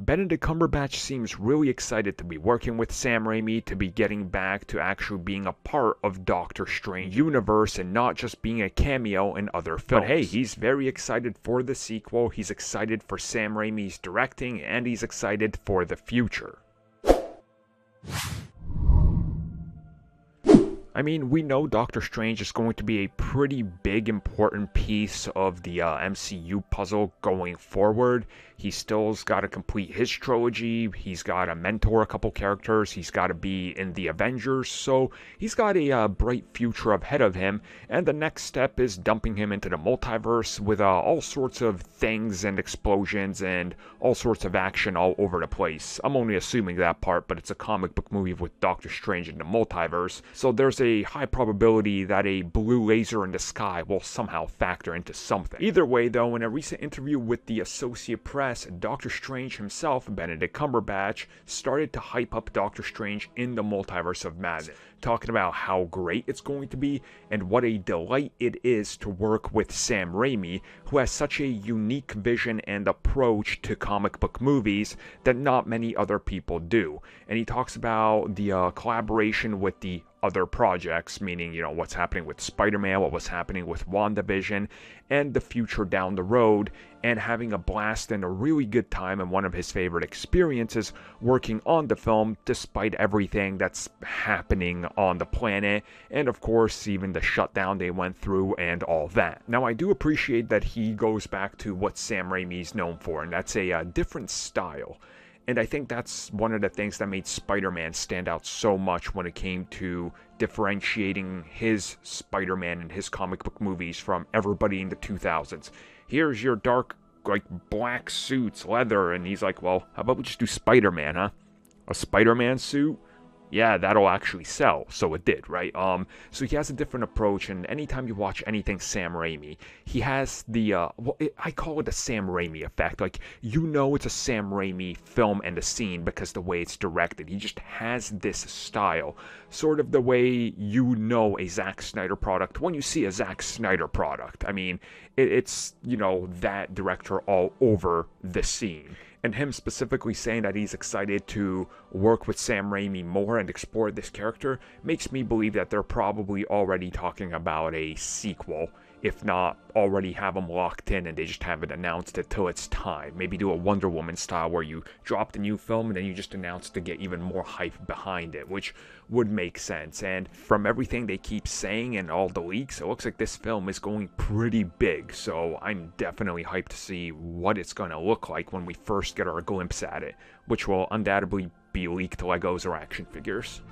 Benedict Cumberbatch seems really excited to be working with Sam Raimi, to be getting back to actually being a part of Doctor Strange universe and not just being a cameo in other films. But hey, he's very excited for the sequel, he's excited for Sam Raimi's directing, and he's excited for the future. I mean, we know Doctor Strange is going to be a pretty big, important piece of the uh, MCU puzzle going forward. He still's got to complete his trilogy. He's got to mentor a couple characters. He's got to be in the Avengers. So he's got a uh, bright future ahead of him. And the next step is dumping him into the multiverse with uh, all sorts of things and explosions and all sorts of action all over the place. I'm only assuming that part, but it's a comic book movie with Doctor Strange in the multiverse. So there's a high probability that a blue laser in the sky will somehow factor into something. Either way, though, in a recent interview with the Associate Press, Doctor Strange himself, Benedict Cumberbatch, started to hype up Doctor Strange in the multiverse of madness, talking about how great it's going to be and what a delight it is to work with Sam Raimi, who has such a unique vision and approach to comic book movies that not many other people do. And he talks about the uh, collaboration with the other projects, meaning, you know, what's happening with Spider Man, what was happening with WandaVision, and the future down the road, and having a blast and a really good time and one of his favorite experiences working on the film despite everything that's happening on the planet, and of course, even the shutdown they went through and all that. Now, I do appreciate that he goes back to what Sam Raimi's known for, and that's a, a uh, different style. And I think that's one of the things that made Spider Man stand out so much when it came to differentiating his Spider Man and his comic book movies from everybody in the 2000s. Here's your dark, like, black suits, leather. And he's like, well, how about we just do Spider Man, huh? A Spider Man suit? Yeah, that'll actually sell. So it did, right? Um, so he has a different approach, and anytime you watch anything Sam Raimi, he has the uh, well, it, I call it the Sam Raimi effect. Like you know, it's a Sam Raimi film and the scene because the way it's directed. He just has this style, sort of the way you know a Zack Snyder product when you see a Zack Snyder product. I mean, it, it's you know that director all over the scene and him specifically saying that he's excited to work with Sam Raimi more and explore this character makes me believe that they're probably already talking about a sequel if not already have them locked in and they just haven't announced it till it's time. Maybe do a Wonder Woman style where you drop the new film and then you just announce to get even more hype behind it, which would make sense. And from everything they keep saying and all the leaks, it looks like this film is going pretty big. So I'm definitely hyped to see what it's going to look like when we first get our glimpse at it, which will undoubtedly be leaked Legos or action figures.